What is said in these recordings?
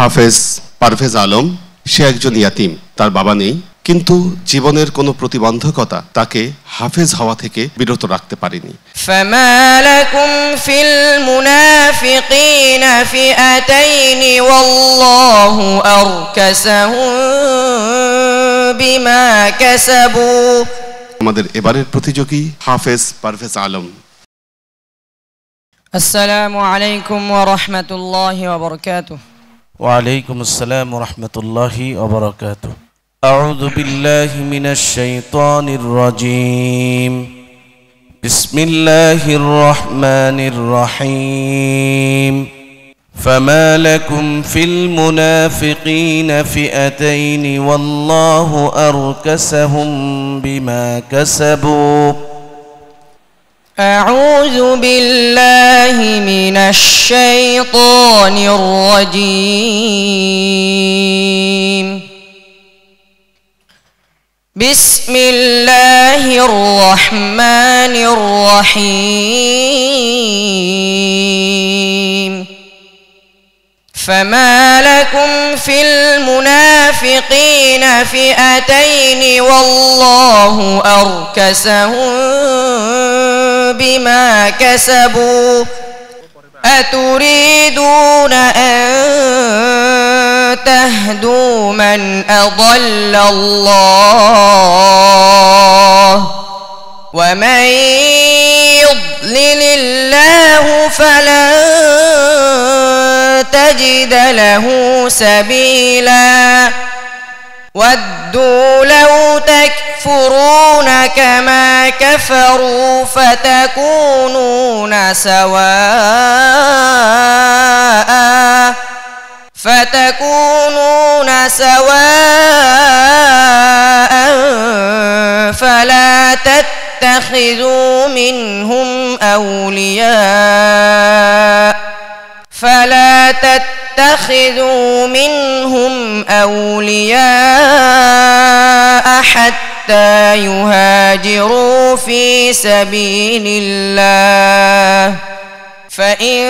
হাফেজ পারভেজ আলম সে একজন ইয়াতিম তার বাবা নেই। কিন্তু জীবনের কোনো প্রতিবন্ধকতা তাকে হাফেজ হওয়া থেকে বিরত রাখতে পারেনি। ফিল আমাদের এবারের প্রতিযোগী হাফেজ পারভেজ আলম। আসসালামু আলাইকুম ওয়া রাহমাতুল্লাহি ওয়া বারাকাতুহু। وعليكم السلام ورحمة الله وبركاته. أعوذ بالله من الشيطان الرجيم. بسم الله الرحمن الرحيم. فما لكم في المنافقين فئتين والله أركسهم بما كسبوا. أعوذ بالله من الشيطان الرجيم. بسم الله الرحمن الرحيم. فما لكم في المنافقين فئتين والله أركسهم بما كسبوا أتريدون أن تهدوا من أضل الله ومن يضلل الله فلن تجد له سبيلا ودوا لو تكفرون كفروا فتكونون سواء فتكونون سواء فلا تتخذوا منهم أولياء فلا تتخذوا منهم أولياء حتى يهاجروا في سبيل الله. فإن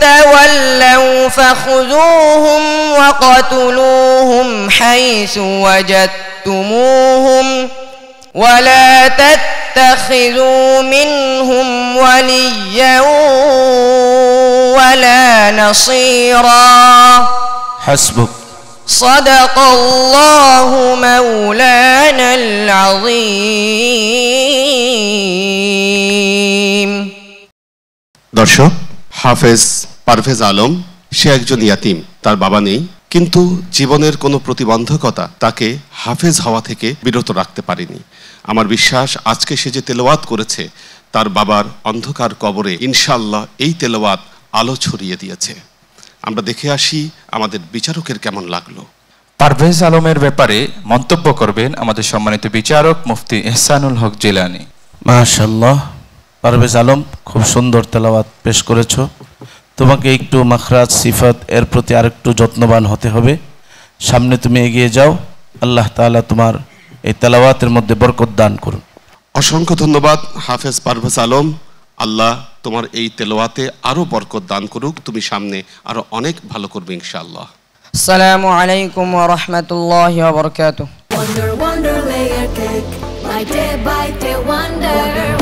تولوا فخذوهم وقتلوهم حيث وجدتموهم ولا تتخذوا منهم وليا ولا نصيرا. حسبك. صدق الله مولانا. দর্শক, হাফেজ পারভেজ আলম, সে একজন ইয়াতিম, তার বাবা নেই, কিন্তু জীবনের কোনো প্রতিবন্ধকতা তাকে হাফেজ হওয়া থেকে বিরত রাখতে পারেনি। আমার বিশ্বাস, আজকে সে যে তেলাওয়াত করেছে, তার বাবার অন্ধকার কবরে ইনশাল্লাহ এই তেলাওয়াত আলো ছড়িয়ে দিয়েছে। আমরা দেখে আসি আমাদের বিচারকের কেমন লাগল। পারভেজ আলমের ব্যাপারে মন্তব্য করবেন আমাদের সম্মানিত বিচারক মুফতি এহসানুল হক জেলানি। মাশাল্লাহ পারভেজ আলম খুব সুন্দর তেলাওয়াত পেশ করেছ। তোমাকে একটু মাখরাজ সিফত এর প্রতি আরেকটু যত্নবান হতে হবে। সামনে তুমি এগিয়ে যাও আল্লাহ তাআলা তোমার এই তেলাওয়াতের মধ্যে বরকত দান করুন। অসংখ্য ধন্যবাদ হাফেজ পারভেজ আলম। আল্লাহ তোমার এই তেলাওয়াতে আরও বরকত দান করুক। তুমি সামনে আরও অনেক ভালো করবে ইনশাআল্লাহ। السلام عليكم ورحمة الله وبركاته Wonder, wonder, layer cake. My day by day, wonder,